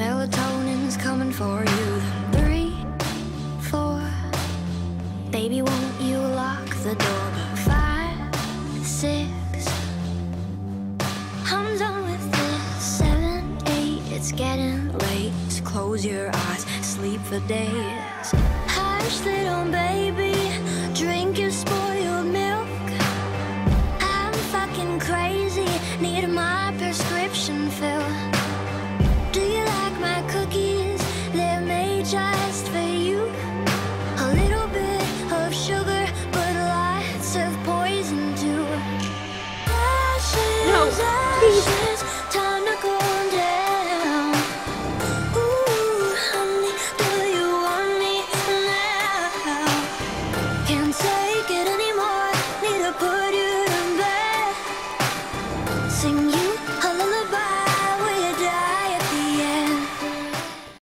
Melatonin's coming for you. Three, four. Baby, won't you lock the door? Five, six. I'm done with this. Seven, eight. It's getting late. So close your eyes, sleep for days. Hush, little baby. Drink your spoiled milk. I'm fucking crazy. Need my prescription filled. Please.